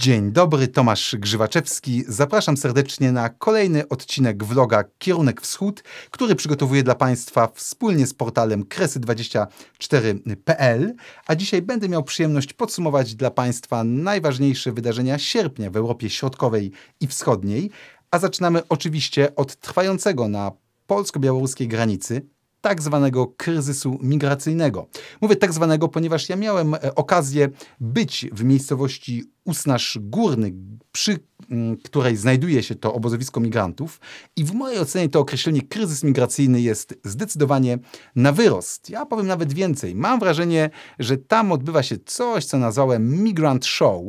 Dzień dobry, Tomasz Grzywaczewski. Zapraszam serdecznie na kolejny odcinek vloga Kierunek Wschód, który przygotowuję dla Państwa wspólnie z portalem kresy24.pl. A dzisiaj będę miał przyjemność podsumować dla Państwa najważniejsze wydarzenia sierpnia w Europie Środkowej i Wschodniej. A zaczynamy oczywiście od trwającego na polsko-białoruskiej granicy tak zwanego kryzysu migracyjnego. Mówię tak zwanego, ponieważ ja miałem e, okazję być w miejscowości Usnaż Górny, przy mm, której znajduje się to obozowisko migrantów i w mojej ocenie to określenie kryzys migracyjny jest zdecydowanie na wyrost. Ja powiem nawet więcej. Mam wrażenie, że tam odbywa się coś, co nazwałem Migrant Show.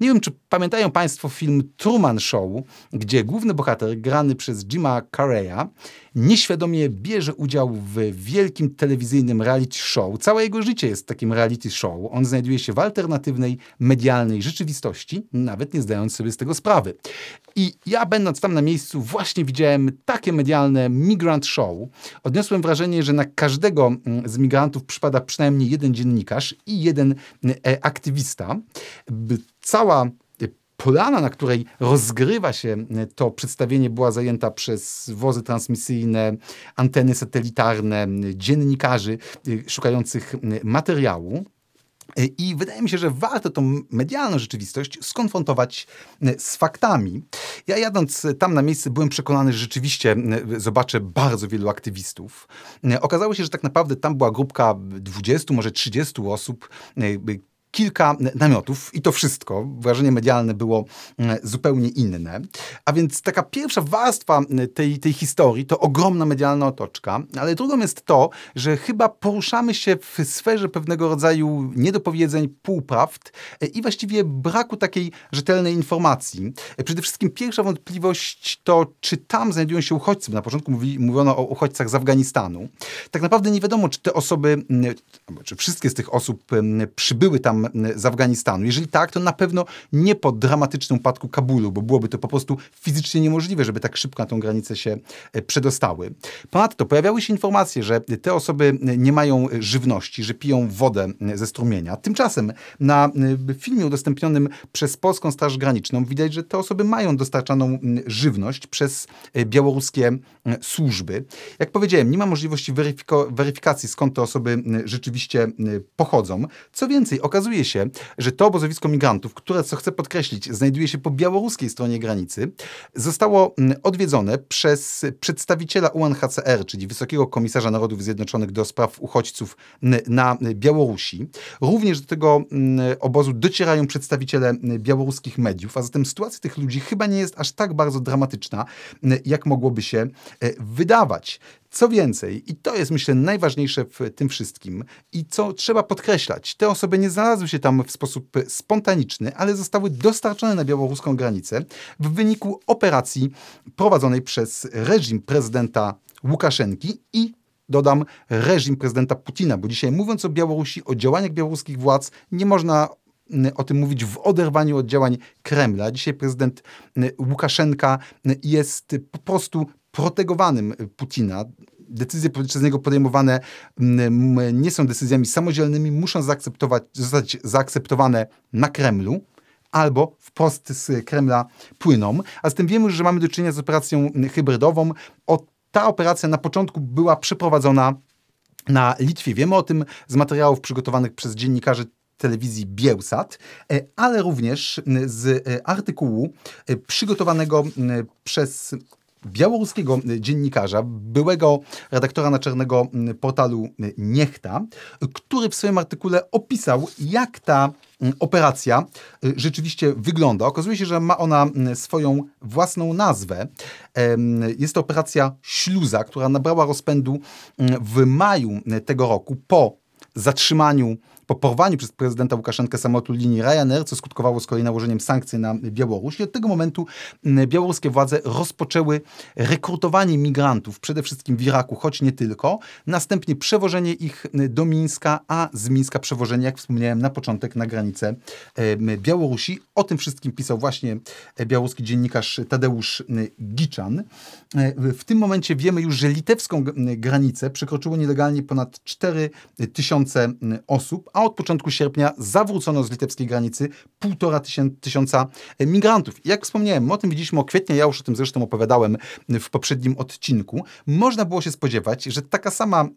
Nie wiem, czy pamiętają Państwo film Truman Show, gdzie główny bohater, grany przez Jima Carreya, nieświadomie bierze udział w wielkim telewizyjnym reality show. Całe jego życie jest takim reality show. On znajduje się w alternatywnej, medialnej rzeczywistości, nawet nie zdając sobie z tego sprawy. I ja będąc tam na miejscu właśnie widziałem takie medialne migrant show. Odniosłem wrażenie, że na każdego mm, z migrantów przypada przynajmniej jeden dziennikarz i jeden e, aktywista. Cała polana, na której rozgrywa się e, to przedstawienie, była zajęta przez wozy transmisyjne, anteny satelitarne, dziennikarzy e, szukających materiału. E, I wydaje mi się, że warto tą medialną rzeczywistość skonfrontować z faktami. Ja jadąc tam na miejsce byłem przekonany, że rzeczywiście zobaczę bardzo wielu aktywistów. Okazało się, że tak naprawdę tam była grupka 20, może 30 osób, kilka namiotów i to wszystko. Wrażenie medialne było mm, zupełnie inne. A więc taka pierwsza warstwa mm, tej, tej historii to ogromna medialna otoczka, ale drugą jest to, że chyba poruszamy się w sferze pewnego rodzaju niedopowiedzeń, półprawd e, i właściwie braku takiej rzetelnej informacji. E, przede wszystkim pierwsza wątpliwość to, czy tam znajdują się uchodźcy. Na początku mówi, mówiono o uchodźcach z Afganistanu. Tak naprawdę nie wiadomo, czy te osoby, mm, czy wszystkie z tych osób przybyły tam z Afganistanu? Jeżeli tak, to na pewno nie po dramatycznym upadku Kabulu, bo byłoby to po prostu fizycznie niemożliwe, żeby tak szybko na tą granicę się e, przedostały. Ponadto pojawiały się informacje, że te osoby nie mają żywności, że piją wodę ze strumienia. Tymczasem na e, filmie udostępnionym przez Polską Straż Graniczną widać, że te osoby mają dostarczaną żywność przez e, białoruskie służby. Jak powiedziałem, nie ma możliwości weryfikacji, skąd te osoby rzeczywiście pochodzą. Co więcej, okazuje okazuje się, że to obozowisko migrantów, które, co chcę podkreślić, znajduje się po białoruskiej stronie granicy, zostało mm, odwiedzone przez przedstawiciela UNHCR, czyli Wysokiego Komisarza Narodów Zjednoczonych do spraw uchodźców na Białorusi. Również do tego mm, obozu docierają przedstawiciele białoruskich mediów, a zatem sytuacja tych ludzi chyba nie jest aż tak bardzo dramatyczna, jak mogłoby się e, wydawać. Co więcej, i to jest myślę najważniejsze w tym wszystkim, i co trzeba podkreślać, te osoby nie znalazły się tam w sposób spontaniczny, ale zostały dostarczone na białoruską granicę w wyniku operacji prowadzonej przez reżim prezydenta Łukaszenki i dodam reżim prezydenta Putina, bo dzisiaj mówiąc o Białorusi, o działaniach białoruskich władz, nie można mm, o tym mówić w oderwaniu od działań Kremla. Dzisiaj prezydent mm, Łukaszenka mm, jest po prostu protegowanym Putina. Decyzje przez niego podejmowane mm, nie są decyzjami samodzielnymi, muszą zaakceptować, zostać zaakceptowane na Kremlu albo wprost z Kremla płyną. A z tym wiemy, że mamy do czynienia z operacją hybrydową. O, ta operacja na początku była przeprowadzona na Litwie. Wiemy o tym z materiałów przygotowanych przez dziennikarzy telewizji Bielsat, e, ale również z e, artykułu e, przygotowanego przez białoruskiego dziennikarza, byłego redaktora naczelnego portalu Niechta, który w swoim artykule opisał, jak ta operacja rzeczywiście wygląda. Okazuje się, że ma ona swoją własną nazwę. Jest to operacja Śluza, która nabrała rozpędu w maju tego roku po zatrzymaniu po porwaniu przez prezydenta Łukaszenkę samolotu linii Ryanair, co skutkowało z kolei nałożeniem sankcji na Białoruś. I od tego momentu białoruskie władze rozpoczęły rekrutowanie migrantów, przede wszystkim w Iraku, choć nie tylko. Następnie przewożenie ich do Mińska, a z Mińska przewożenie, jak wspomniałem na początek, na granicę Białorusi. O tym wszystkim pisał właśnie białoruski dziennikarz Tadeusz Giczan. W tym momencie wiemy już, że litewską granicę przekroczyło nielegalnie ponad 4 tysiące osób, a a od początku sierpnia zawrócono z litewskiej granicy półtora tysiąca migrantów. I jak wspomniałem, o tym widzieliśmy o kwietnia, ja już o tym zresztą opowiadałem w poprzednim odcinku. Można było się spodziewać, że taka sama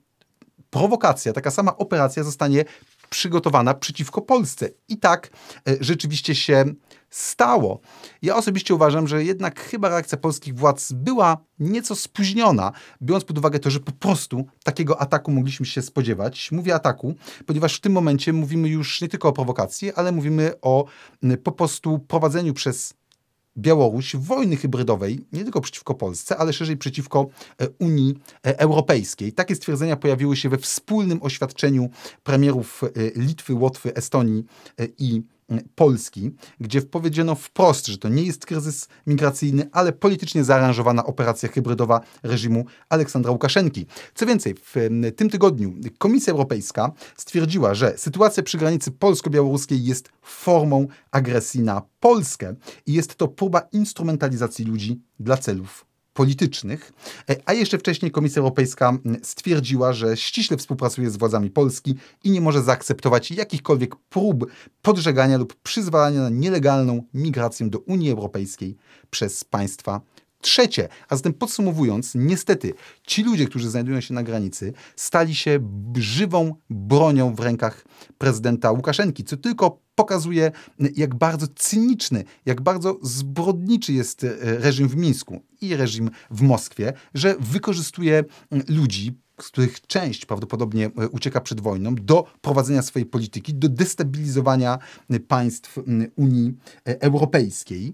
prowokacja, taka sama operacja zostanie przygotowana przeciwko Polsce. I tak e, rzeczywiście się stało. Ja osobiście uważam, że jednak chyba reakcja polskich władz była nieco spóźniona, biorąc pod uwagę to, że po prostu takiego ataku mogliśmy się spodziewać. Mówię ataku, ponieważ w tym momencie mówimy już nie tylko o prowokacji, ale mówimy o po prostu prowadzeniu przez Białoruś wojny hybrydowej, nie tylko przeciwko Polsce, ale szerzej przeciwko e, Unii e, Europejskiej. Takie stwierdzenia pojawiły się we wspólnym oświadczeniu premierów e, Litwy, Łotwy, Estonii i Polski, gdzie powiedziano wprost, że to nie jest kryzys migracyjny, ale politycznie zaaranżowana operacja hybrydowa reżimu Aleksandra Łukaszenki. Co więcej, w tym tygodniu Komisja Europejska stwierdziła, że sytuacja przy granicy polsko-białoruskiej jest formą agresji na Polskę i jest to próba instrumentalizacji ludzi dla celów politycznych, e, a jeszcze wcześniej Komisja Europejska stwierdziła, że ściśle współpracuje z władzami Polski i nie może zaakceptować jakichkolwiek prób podżegania lub przyzwalania na nielegalną migrację do Unii Europejskiej przez państwa trzecie. A zatem podsumowując, niestety ci ludzie, którzy znajdują się na granicy, stali się żywą bronią w rękach prezydenta Łukaszenki, co tylko pokazuje, jak bardzo cyniczny, jak bardzo zbrodniczy jest e, reżim w Mińsku i reżim w Moskwie, że wykorzystuje ludzi, z których część prawdopodobnie e, ucieka przed wojną, do prowadzenia swojej polityki, do destabilizowania państw Unii e, Europejskiej.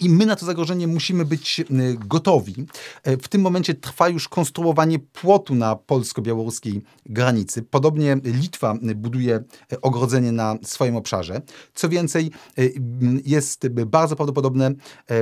I my na to zagrożenie musimy być e, gotowi. E, w tym momencie trwa już konstruowanie płotu na polsko-białoruskiej granicy. Podobnie Litwa buduje e, ogrodzenie na swoim obszarze. Co więcej, jest bardzo prawdopodobne,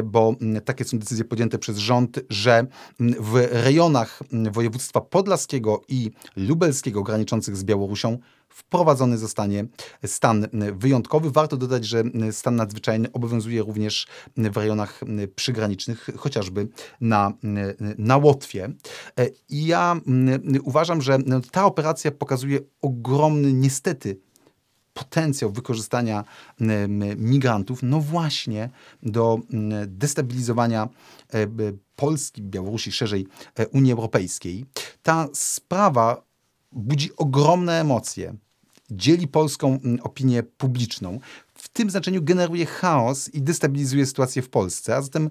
bo takie są decyzje podjęte przez rząd, że w rejonach województwa podlaskiego i lubelskiego graniczących z Białorusią wprowadzony zostanie stan wyjątkowy. Warto dodać, że stan nadzwyczajny obowiązuje również w rejonach przygranicznych, chociażby na, na Łotwie. I ja uważam, że ta operacja pokazuje ogromny, niestety, potencjał wykorzystania migrantów, no właśnie do destabilizowania Polski, Białorusi, szerzej e, Unii Europejskiej. Ta sprawa budzi ogromne emocje, dzieli polską mm, opinię publiczną, w tym znaczeniu generuje chaos i destabilizuje sytuację w Polsce, a zatem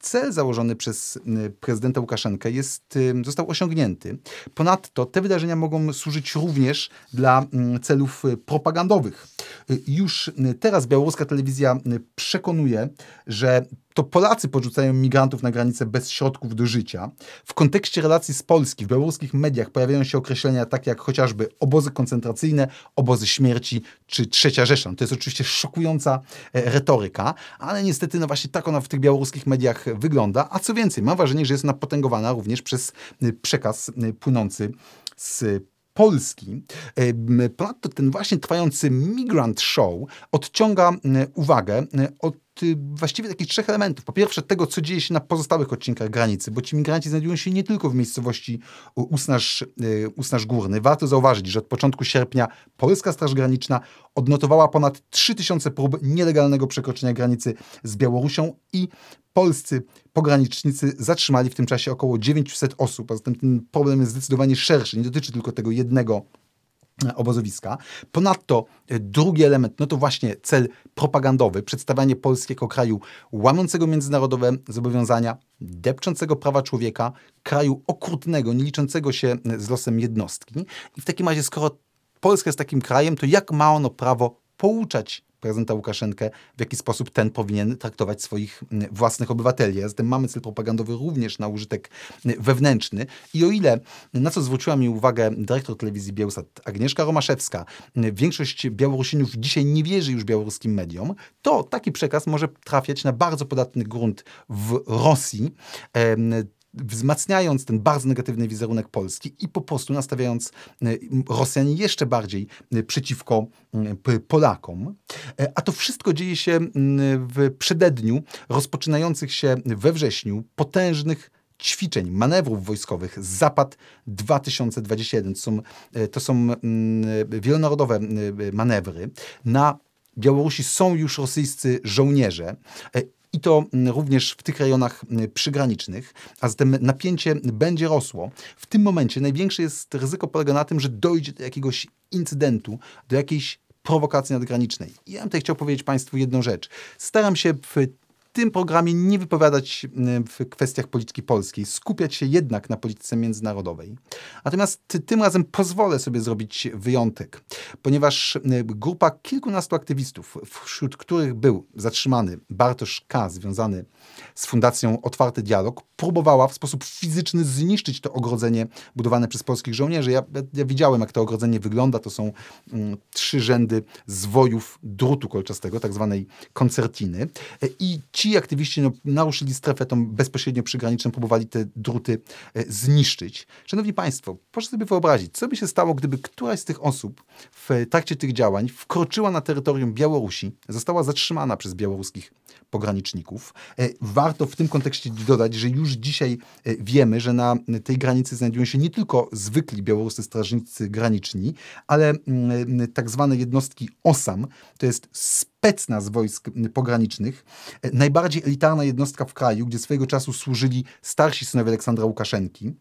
cel założony przez mm, prezydenta Łukaszenkę jest, został osiągnięty. Ponadto te wydarzenia mogą służyć również dla mm, celów y, propagandowych. Y, już y, teraz białoruska telewizja przekonuje, że to Polacy porzucają migrantów na granicę bez środków do życia. W kontekście relacji z Polski w białoruskich mediach pojawiają się określenia takie jak chociażby obozy koncentracyjne, obozy śmierci czy Trzecia Rzesza. To jest oczywiście szokująca e, retoryka, ale niestety no właśnie tak ona w tych białoruskich mediach wygląda. A co więcej, mam wrażenie, że jest ona potęgowana również przez e, przekaz e, płynący z Polski. Ponadto ten właśnie trwający Migrant Show odciąga uwagę od Y, właściwie takich trzech elementów. Po pierwsze, tego, co dzieje się na pozostałych odcinkach granicy, bo ci migranci znajdują się nie tylko w miejscowości Usnaż, y, Usnaż Górny. Warto zauważyć, że od początku sierpnia Polska Straż Graniczna odnotowała ponad 3000 prób nielegalnego przekroczenia granicy z Białorusią i polscy pogranicznicy zatrzymali w tym czasie około 900 osób. A zatem ten problem jest zdecydowanie szerszy. Nie dotyczy tylko tego jednego obozowiska. Ponadto e, drugi element, no to właśnie cel propagandowy, przedstawianie Polski jako kraju łamiącego międzynarodowe zobowiązania, depczącego prawa człowieka, kraju okrutnego, nie liczącego się z losem jednostki. I w takim razie, skoro Polska jest takim krajem, to jak ma ono prawo pouczać prezydenta Łukaszenkę, w jaki sposób ten powinien traktować swoich mm, własnych obywateli. A zatem mamy cel propagandowy również na użytek mm, wewnętrzny. I o ile, na co zwróciła mi uwagę dyrektor telewizji Białysat Agnieszka Romaszewska, mm, większość Białorusinów dzisiaj nie wierzy już białoruskim mediom, to taki przekaz może trafiać na bardzo podatny grunt w Rosji wzmacniając ten bardzo negatywny wizerunek Polski i po prostu nastawiając e, Rosjan jeszcze bardziej e, przeciwko Polakom. E, a to wszystko dzieje się w przededniu rozpoczynających się we wrześniu potężnych ćwiczeń, manewrów wojskowych Zapad 2021. To są, to są wielonarodowe manewry. Na Białorusi są już rosyjscy żołnierze i to mm, również w tych rejonach mm, przygranicznych, a zatem napięcie będzie rosło. W tym momencie największe jest ryzyko polega na tym, że dojdzie do jakiegoś incydentu, do jakiejś prowokacji nadgranicznej. I ja bym tutaj chciał powiedzieć Państwu jedną rzecz. Staram się w tym programie nie wypowiadać w kwestiach polityki polskiej, skupiać się jednak na polityce międzynarodowej. Natomiast tym razem pozwolę sobie zrobić wyjątek, ponieważ grupa kilkunastu aktywistów, wśród których był zatrzymany Bartosz K., związany z Fundacją Otwarty Dialog, próbowała w sposób fizyczny zniszczyć to ogrodzenie budowane przez polskich żołnierzy. Ja, ja widziałem, jak to ogrodzenie wygląda. To są mm, trzy rzędy zwojów drutu kolczastego, tak zwanej koncertiny. I ci aktywiści no, naruszyli strefę tą bezpośrednio przygraniczną, próbowali te druty e, zniszczyć. Szanowni Państwo, proszę sobie wyobrazić, co by się stało, gdyby któraś z tych osób w trakcie tych działań wkroczyła na terytorium Białorusi, została zatrzymana przez białoruskich pograniczników. E, warto w tym kontekście dodać, że już dzisiaj e, wiemy, że na tej granicy znajdują się nie tylko zwykli białoruscy strażnicy graniczni, ale mm, tak zwane jednostki OSAM, to jest specnaz wojsk pogranicznych, e, najbardziej elitarna jednostka w kraju, gdzie swojego czasu służyli starsi synowie Aleksandra Łukaszenki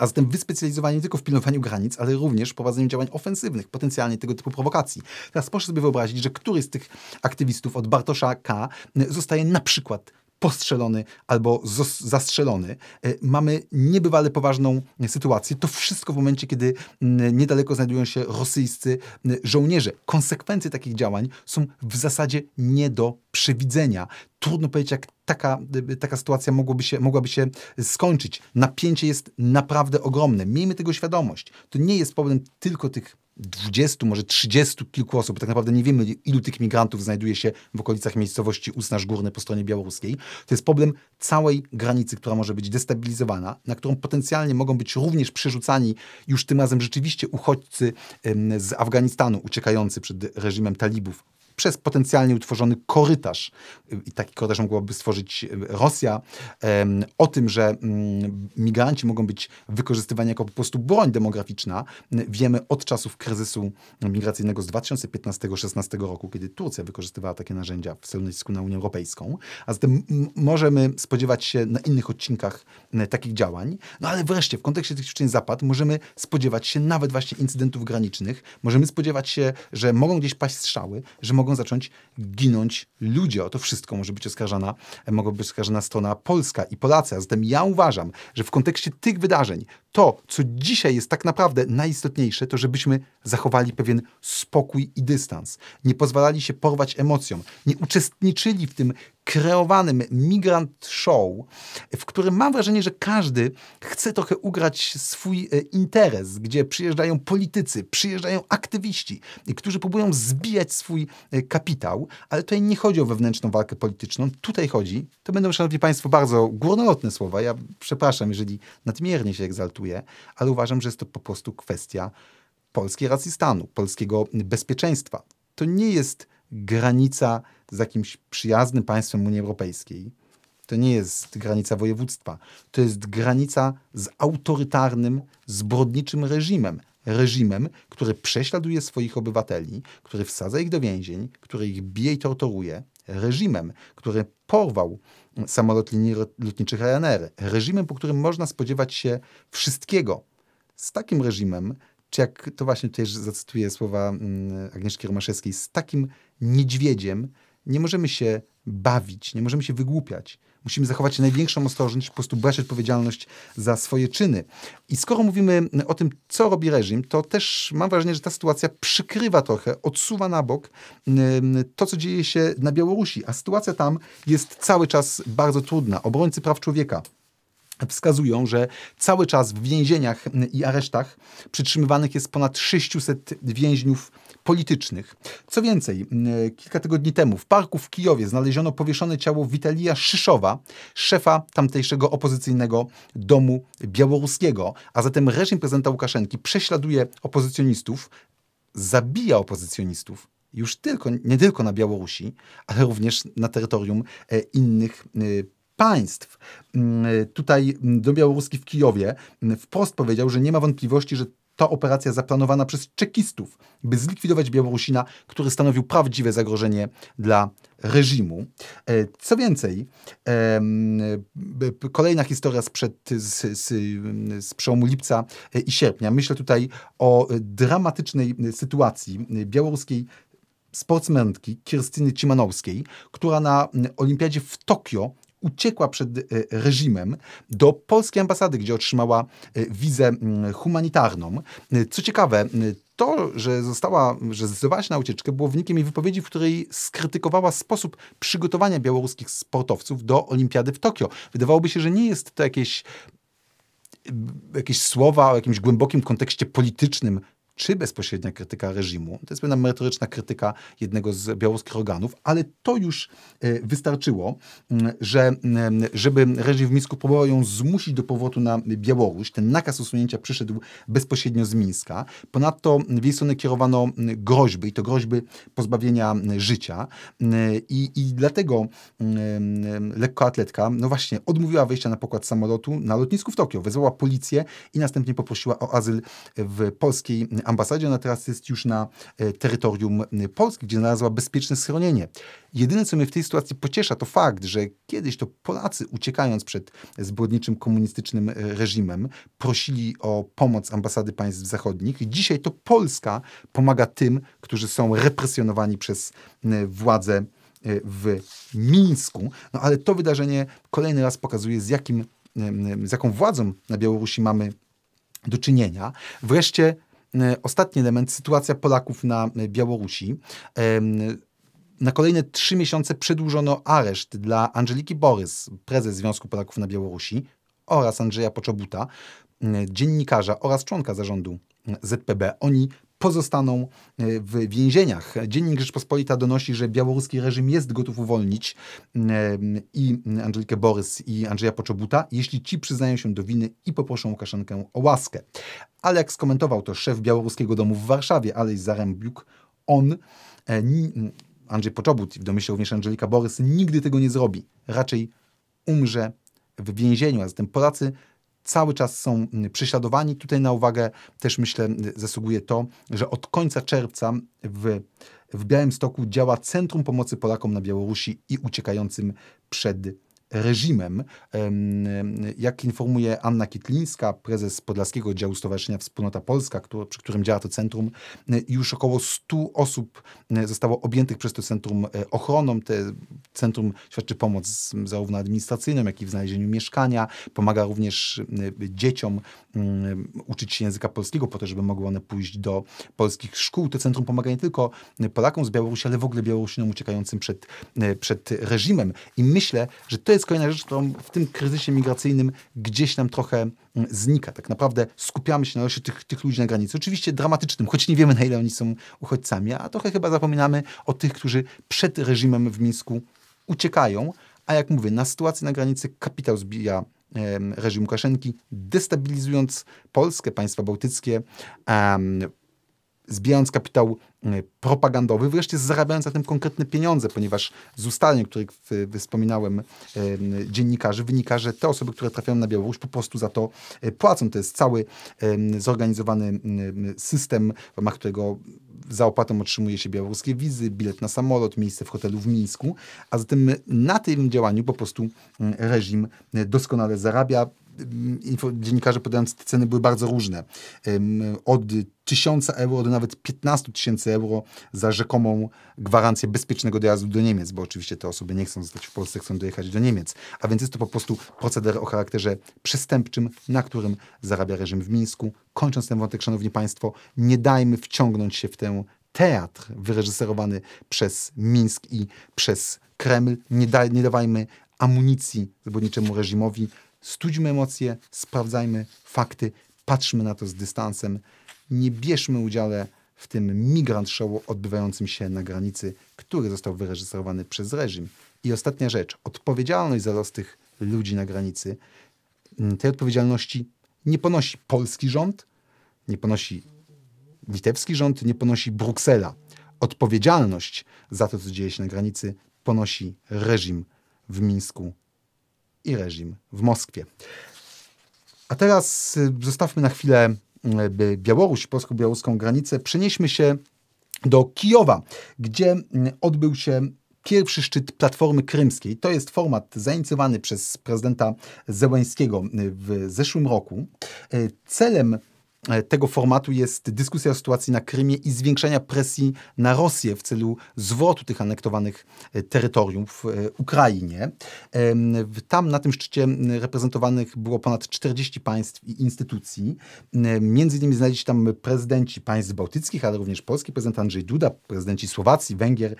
a zatem wyspecjalizowani nie tylko w pilnowaniu granic, ale również w prowadzeniu działań ofensywnych, potencjalnie tego typu prowokacji. Teraz proszę sobie wyobrazić, że któryś z tych aktywistów od Bartosza K. zostaje na przykład postrzelony albo zastrzelony. E, mamy niebywale poważną sytuację. To wszystko w momencie, kiedy niedaleko znajdują się rosyjscy żołnierze. Konsekwencje takich działań są w zasadzie nie do przewidzenia. Trudno powiedzieć, jak taka, taka sytuacja mogłaby się, mogłaby się skończyć. Napięcie jest naprawdę ogromne. Miejmy tego świadomość. To nie jest problem tylko tych 20, może 30 kilku osób, tak naprawdę nie wiemy, ilu tych migrantów znajduje się w okolicach miejscowości Usnaż Górny po stronie białoruskiej. To jest problem całej granicy, która może być destabilizowana, na którą potencjalnie mogą być również przerzucani już tym razem rzeczywiście uchodźcy z Afganistanu uciekający przed reżimem talibów przez potencjalnie utworzony korytarz. I taki korytarz mogłaby stworzyć Rosja. O tym, że mm, migranci mogą być wykorzystywani jako po prostu broń demograficzna, wiemy od czasów kryzysu migracyjnego z 2015-16 roku, kiedy Turcja wykorzystywała takie narzędzia w nacisku na Unię Europejską. A zatem możemy spodziewać się na innych odcinkach takich działań. No ale wreszcie w kontekście tych ćwiczeń Zapad możemy spodziewać się nawet właśnie incydentów granicznych. Możemy spodziewać się, że mogą gdzieś paść strzały, że mogą mogą zacząć ginąć ludzie. O to wszystko może być oskarżana, mogą być oskarżona strona polska i Polacy. A zatem ja uważam, że w kontekście tych wydarzeń to, co dzisiaj jest tak naprawdę najistotniejsze, to żebyśmy zachowali pewien spokój i dystans. Nie pozwalali się porwać emocjom. Nie uczestniczyli w tym kreowanym migrant show, w którym mam wrażenie, że każdy chce trochę ugrać swój e, interes, gdzie przyjeżdżają politycy, przyjeżdżają aktywiści, którzy próbują zbijać swój e, kapitał, ale tutaj nie chodzi o wewnętrzną walkę polityczną, tutaj chodzi, to będą, szanowni państwo, bardzo górnolotne słowa, ja przepraszam, jeżeli nadmiernie się egzaltuję, ale uważam, że jest to po prostu kwestia polskiej racji stanu, polskiego bezpieczeństwa. To nie jest granica z jakimś przyjaznym państwem Unii Europejskiej. To nie jest granica województwa. To jest granica z autorytarnym, zbrodniczym reżimem. Reżimem, który prześladuje swoich obywateli, który wsadza ich do więzień, który ich bije i torturuje. Reżimem, który porwał samolot linii lotniczych Ryanair. Reżimem, po którym można spodziewać się wszystkiego. Z takim reżimem czy jak to właśnie tutaj zacytuję słowa mm, Agnieszki Romaszewskiej, z takim niedźwiedziem nie możemy się bawić, nie możemy się wygłupiać. Musimy zachować największą ostrożność, po prostu brać odpowiedzialność za swoje czyny. I skoro mówimy o tym, co robi reżim, to też mam wrażenie, że ta sytuacja przykrywa trochę, odsuwa na bok to, co dzieje się na Białorusi. A sytuacja tam jest cały czas bardzo trudna. Obrońcy praw człowieka, wskazują, że cały czas w więzieniach i aresztach przytrzymywanych jest ponad 600 więźniów politycznych. Co więcej, kilka tygodni temu w parku w Kijowie znaleziono powieszone ciało Witalija Szyszowa, szefa tamtejszego opozycyjnego domu białoruskiego, a zatem reżim prezydenta Łukaszenki prześladuje opozycjonistów, zabija opozycjonistów, już tylko, nie tylko na Białorusi, ale również na terytorium e, innych e, państw. Mm, tutaj do Białoruski w Kijowie wprost powiedział, że nie ma wątpliwości, że to operacja zaplanowana przez czekistów, by zlikwidować Białorusina, który stanowił prawdziwe zagrożenie dla reżimu. E, co więcej, kolejna historia sprzed, z, z, z przełomu lipca i sierpnia. Myślę tutaj o dramatycznej sytuacji białoruskiej sportsmenki Kirstyny Cimanowskiej, która na olimpiadzie w Tokio uciekła przed e, reżimem do polskiej ambasady, gdzie otrzymała e, wizę humanitarną. E, co ciekawe, to, że została, że zdecydowała się na ucieczkę, było wynikiem jej wypowiedzi, w której skrytykowała sposób przygotowania białoruskich sportowców do olimpiady w Tokio. Wydawałoby się, że nie jest to jakieś jakieś słowa o jakimś głębokim kontekście politycznym czy bezpośrednia krytyka reżimu. To jest pewna merytoryczna krytyka jednego z białoruskich organów, ale to już e, wystarczyło, że żeby reżim w Mińsku próbował ją zmusić do powrotu na Białoruś. Ten nakaz usunięcia przyszedł bezpośrednio z Mińska. Ponadto w jej stronę kierowano groźby i to groźby pozbawienia życia i, i dlatego lekkoatletka, no właśnie, odmówiła wejścia na pokład samolotu na lotnisku w Tokio, wezwała policję i następnie poprosiła o azyl w polskiej ambasadzie. Ona teraz jest już na e, terytorium e, Polski, gdzie znalazła bezpieczne schronienie. Jedyne, co mnie w tej sytuacji pociesza, to fakt, że kiedyś to Polacy, uciekając przed zbrodniczym komunistycznym e, reżimem, prosili o pomoc ambasady państw zachodnich. Dzisiaj to Polska pomaga tym, którzy są represjonowani przez władze w Mińsku. No ale to wydarzenie kolejny raz pokazuje, z, jakim, z jaką władzą na Białorusi mamy do czynienia. Wreszcie ostatni element, sytuacja Polaków na e, Białorusi. Na kolejne trzy miesiące przedłużono areszt dla Angeliki Borys, prezes Związku Polaków na Białorusi oraz Andrzeja Poczobuta, dziennikarza oraz członka zarządu ZPB. Oni pozostaną e, w więzieniach. Dziennik Rzeczpospolita donosi, że białoruski reżim jest gotów uwolnić i Angelikę Borys i Andrzeja Poczobuta, jeśli ci przyznają się do winy i poproszą Łukaszenkę o łaskę. Ale jak skomentował to szef Białoruskiego Domu w Warszawie, Alej Zarembiuk, on, e, Andrzej Poczobut, w domyśle również Angelika Borys, nigdy tego nie zrobi. Raczej umrze w więzieniu, a zatem Polacy cały czas są prześladowani. Tutaj na uwagę też myślę zasługuje to, że od końca czerwca w, w Białymstoku działa Centrum Pomocy Polakom na Białorusi i uciekającym przed reżimem. Jak informuje Anna Kitlińska, prezes Podlaskiego Oddziału Stowarzyszenia Wspólnota Polska, przy którym działa to centrum, już około 100 osób zostało objętych przez to centrum e, ochroną. Te centrum świadczy pomoc zarówno administracyjną, jak i w znalezieniu mieszkania. Pomaga również dzieciom uczyć się języka polskiego po to, żeby mogły one pójść do polskich szkół. To centrum pomaga nie tylko Polakom z Białorusi, ale w ogóle Białorusinom uciekającym przed, przed reżimem. I myślę, że to jest jest kolejna rzecz, którą w tym kryzysie migracyjnym gdzieś nam trochę mm, znika. Tak naprawdę skupiamy się na losie tych, tych ludzi na granicy. Oczywiście dramatycznym, choć nie wiemy na ile oni są uchodźcami, a trochę chyba zapominamy o tych, którzy przed reżimem w Mińsku uciekają. A jak mówię, na sytuacji na granicy kapitał zbija reżim Łukaszenki, destabilizując Polskę, państwa bałtyckie, zbierając kapitał e, propagandowy, wreszcie zarabiając na tym konkretne pieniądze, ponieważ z ustaleń, o których wspominałem dziennikarzy, wynika, że te osoby, które trafiają na Białoruś po prostu za to e, płacą. To jest cały zorganizowany system, w ramach którego za opłatą otrzymuje się białoruskie wizy, bilet na samolot, miejsce w hotelu w Mińsku, a zatem na tym działaniu po prostu reżim doskonale zarabia dziennikarze podając te ceny były bardzo różne. Od 1000 euro do nawet 15 tysięcy euro za rzekomą gwarancję bezpiecznego dojazdu do Niemiec, bo oczywiście te osoby nie chcą zostać w Polsce, chcą dojechać do Niemiec. A więc jest to po prostu proceder o charakterze przestępczym, na którym zarabia reżim w Mińsku. Kończąc ten wątek, szanowni państwo, nie dajmy wciągnąć się w ten teatr wyreżyserowany przez Mińsk i przez Kreml. Nie, da, nie dawajmy amunicji zbrodniczemu reżimowi. Studźmy emocje, sprawdzajmy fakty, patrzmy na to z dystansem, nie bierzmy udziale w tym migrant show odbywającym się na granicy, który został wyreżyserowany przez reżim. I ostatnia rzecz, odpowiedzialność za los tych ludzi na granicy, mm, tej odpowiedzialności nie ponosi polski rząd, nie ponosi litewski rząd, nie ponosi Bruksela. Odpowiedzialność za to, co dzieje się na granicy, ponosi reżim w Mińsku i reżim w Moskwie. A teraz zostawmy na chwilę Białoruś, polsko-białoruską granicę. Przenieśmy się do Kijowa, gdzie odbył się pierwszy szczyt Platformy Krymskiej. To jest format zainicjowany przez prezydenta Zełańskiego w zeszłym roku. Celem tego formatu jest dyskusja o sytuacji na Krymie i zwiększenia presji na Rosję w celu zwrotu tych anektowanych e, terytoriów e, Ukrainie. Tam na tym szczycie reprezentowanych było ponad 40 państw i instytucji. Między innymi znaleźli tam prezydenci państw bałtyckich, ale również polski prezydent Andrzej Duda, prezydenci Słowacji, Węgier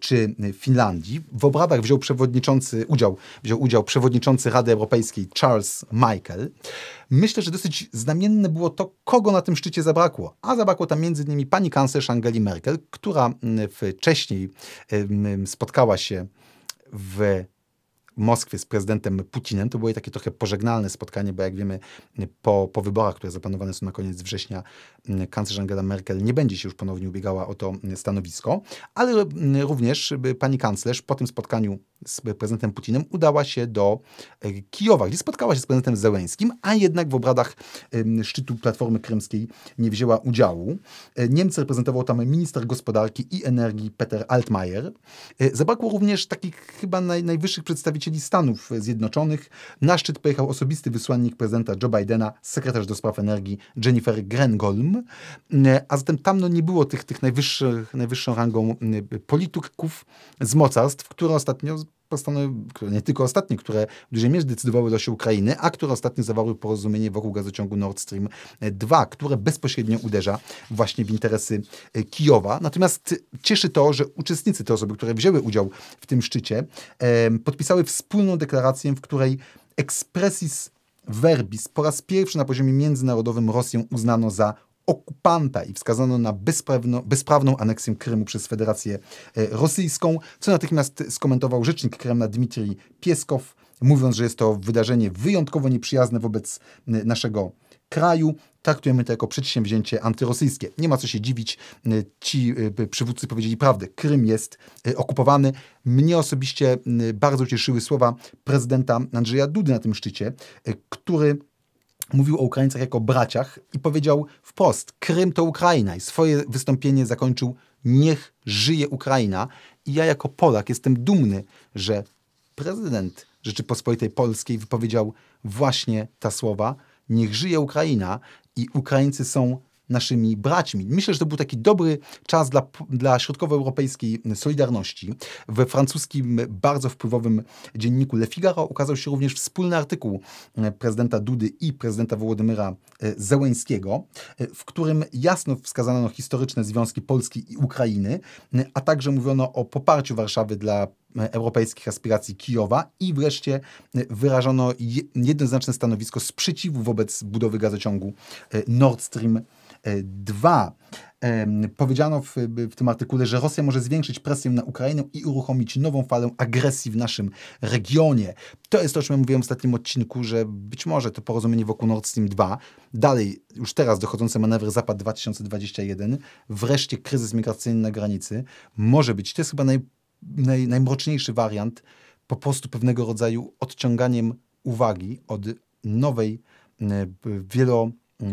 czy Finlandii. W obradach wziął przewodniczący, udział, wziął udział przewodniczący Rady Europejskiej Charles Michael. Myślę, że dosyć znamienne było to, kogo na tym szczycie zabrakło. A zabrakło tam między innymi pani kanclerz Angeli Merkel, która mm, wcześniej spotkała się w Moskwie z prezydentem Putinem. To było takie trochę pożegnalne spotkanie, bo jak wiemy, po, po wyborach, które zaplanowane są na koniec września, mm, kanclerz Angela Merkel nie będzie się już ponownie ubiegała o to stanowisko, ale również pani kanclerz po tym spotkaniu z prezydentem Putinem udała się do e, Kijowa, gdzie spotkała się z prezydentem Zełenskim, a jednak w obradach szczytu Platformy Krymskiej nie wzięła udziału. E, Niemcy reprezentował tam minister gospodarki i energii Peter Altmaier. E, zabrakło również takich chyba naj, najwyższych przedstawicieli Stanów Zjednoczonych. Na szczyt pojechał osobisty wysłannik prezydenta Joe Bidena, sekretarz do spraw energii Jennifer Grenholm, a zatem tam no, nie było tych, tych najwyższych, najwyższą rangą polityków z mocarstw, które ostatnio nie tylko ostatnie, które w dużej mierze decydowały o losie Ukrainy, a które ostatnio zawarły porozumienie wokół gazociągu Nord Stream 2, które bezpośrednio uderza właśnie w interesy e, Kijowa. Natomiast cieszy to, że uczestnicy, te osoby, które wzięły udział w tym szczycie, podpisały wspólną deklarację, w której expressis verbis po raz pierwszy na poziomie międzynarodowym Rosję uznano za okupanta i wskazano na bezprawno, bezprawną aneksję Krymu przez Federację e, Rosyjską, co natychmiast skomentował rzecznik Kremla Dmitrij Pieskow, mówiąc, że jest to wydarzenie wyjątkowo nieprzyjazne wobec naszego kraju. Traktujemy to jako przedsięwzięcie antyrosyjskie. Nie ma co się dziwić. Ci e, przywódcy powiedzieli prawdę. Krym jest e, okupowany. Mnie osobiście bardzo cieszyły słowa prezydenta Andrzeja Dudy na tym szczycie, który mówił o Ukraińcach jako braciach i powiedział wprost: Krym to Ukraina. I swoje wystąpienie zakończył: Niech żyje Ukraina. I ja, jako Polak, jestem dumny, że prezydent Rzeczypospolitej Polskiej wypowiedział właśnie ta słowa: Niech żyje Ukraina i Ukraińcy są naszymi braćmi. Myślę, że to był taki dobry czas dla, dla środkowoeuropejskiej Solidarności. We francuskim, bardzo wpływowym dzienniku Le Figaro ukazał się również wspólny artykuł e, prezydenta Dudy i prezydenta Wołodymyra e, Zełęńskiego, e, w którym jasno wskazano historyczne związki Polski i Ukrainy, a także mówiono o poparciu Warszawy dla europejskich aspiracji Kijowa i wreszcie wyrażono jednoznaczne stanowisko sprzeciwu wobec budowy gazociągu Nord Stream Dwa, powiedziano w, w, tym artykule, że Rosja może zwiększyć presję na Ukrainę i uruchomić nową falę agresji w naszym regionie. To jest to, o czym ja mówiłem w ostatnim odcinku, że być może to porozumienie wokół Nord Stream 2, dalej już teraz dochodzące manewry Zapad 2021, wreszcie kryzys migracyjny na granicy, może być, to jest chyba naj, naj, najmroczniejszy wariant, po prostu pewnego rodzaju odciąganiem uwagi od nowej, wielo,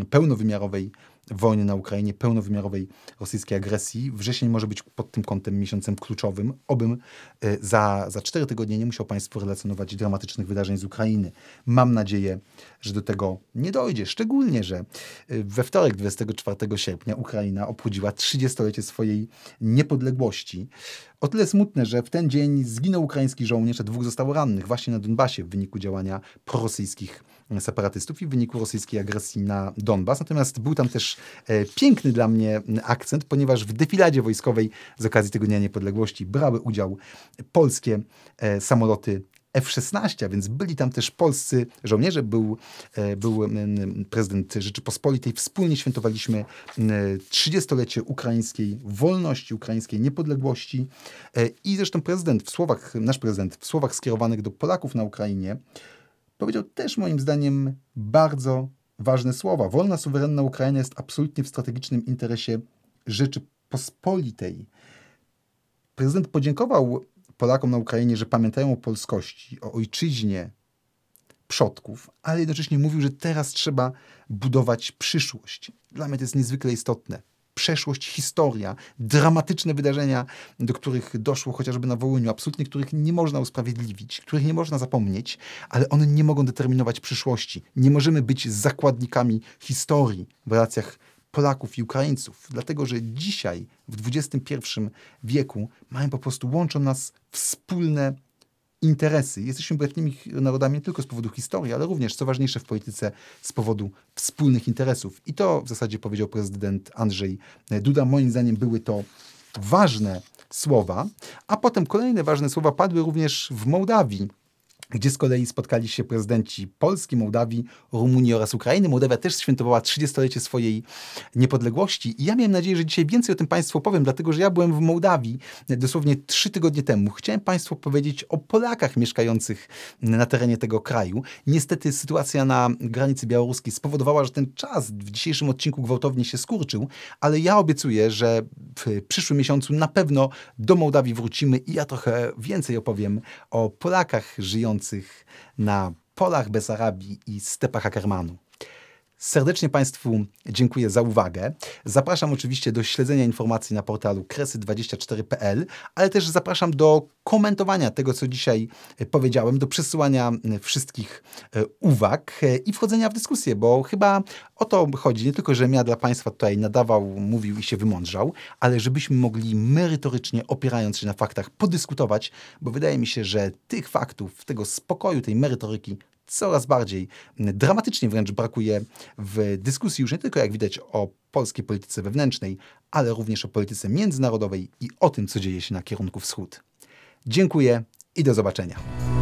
pełnowymiarowej wojny na Ukrainie, pełnowymiarowej rosyjskiej agresji. Wrzesień może być pod tym kątem miesiącem kluczowym, obym e, za, za cztery tygodnie nie musiał Państwu relacjonować dramatycznych wydarzeń z Ukrainy. Mam nadzieję, że do tego nie dojdzie, szczególnie, że e, we wtorek 24 sierpnia Ukraina obchodziła 30-lecie swojej niepodległości. O tyle smutne, że w ten dzień zginął ukraiński żołnierz, a dwóch zostało rannych właśnie na Donbasie w wyniku działania prorosyjskich separatystów i w wyniku rosyjskiej agresji na Donbas. Natomiast był tam też e, piękny dla mnie akcent, ponieważ w defiladzie wojskowej z okazji tego Dnia Niepodległości brały udział polskie e, samoloty F-16, więc byli tam też polscy żołnierze, był, e, był prezydent Rzeczypospolitej. Wspólnie świętowaliśmy 30-lecie ukraińskiej wolności, ukraińskiej niepodległości i zresztą prezydent w słowach, nasz prezydent w słowach skierowanych do Polaków na Ukrainie powiedział też moim zdaniem bardzo ważne słowa. Wolna, suwerenna Ukraina jest absolutnie w strategicznym interesie Rzeczypospolitej. Prezydent podziękował Polakom na Ukrainie, że pamiętają o polskości, o ojczyźnie, przodków, ale jednocześnie mówił, że teraz trzeba budować przyszłość. Dla mnie to jest niezwykle istotne. Przeszłość, historia, dramatyczne wydarzenia, do których doszło chociażby na Wołyniu, absolutnie których nie można usprawiedliwić, których nie można zapomnieć, ale one nie mogą determinować przyszłości. Nie możemy być zakładnikami historii w relacjach Polaków i Ukraińców, dlatego że dzisiaj, w XXI wieku, mają po prostu, łączą nas wspólne interesy. Jesteśmy bratnimi narodami nie tylko z powodu historii, ale również, co ważniejsze w polityce, z powodu wspólnych interesów. I to w zasadzie powiedział prezydent Andrzej Duda. Moim zdaniem były to ważne słowa, a potem kolejne ważne słowa padły również w Mołdawii gdzie z kolei spotkali się prezydenci Polski, Mołdawii, Rumunii oraz Ukrainy. Mołdawia też świętowała 30-lecie swojej niepodległości i ja miałem nadzieję, że dzisiaj więcej o tym Państwu opowiem, dlatego że ja byłem w Mołdawii dosłownie trzy tygodnie temu. Chciałem Państwu powiedzieć o Polakach mieszkających na terenie tego kraju. Niestety sytuacja na granicy białoruskiej spowodowała, że ten czas w dzisiejszym odcinku gwałtownie się skurczył, ale ja obiecuję, że w przyszłym miesiącu na pewno do Mołdawii wrócimy i ja trochę więcej opowiem o Polakach żyjących na polach Besarabii i stepach Akermanu. Serdecznie Państwu dziękuję za uwagę. Zapraszam oczywiście do śledzenia informacji na portalu kresy24.pl, ale też zapraszam do komentowania tego, co dzisiaj powiedziałem, do przesyłania wszystkich e, uwag e, i wchodzenia w dyskusję, bo chyba o to chodzi. Nie tylko, żebym ja dla Państwa tutaj nadawał, mówił i się wymądrzał, ale żebyśmy mogli merytorycznie, opierając się na faktach, podyskutować, bo wydaje mi się, że tych faktów, tego spokoju, tej merytoryki coraz bardziej dramatycznie wręcz brakuje w dyskusji już nie tylko, jak widać, o polskiej polityce wewnętrznej, ale również o polityce międzynarodowej i o tym, co dzieje się na kierunku wschód. Dziękuję i do zobaczenia.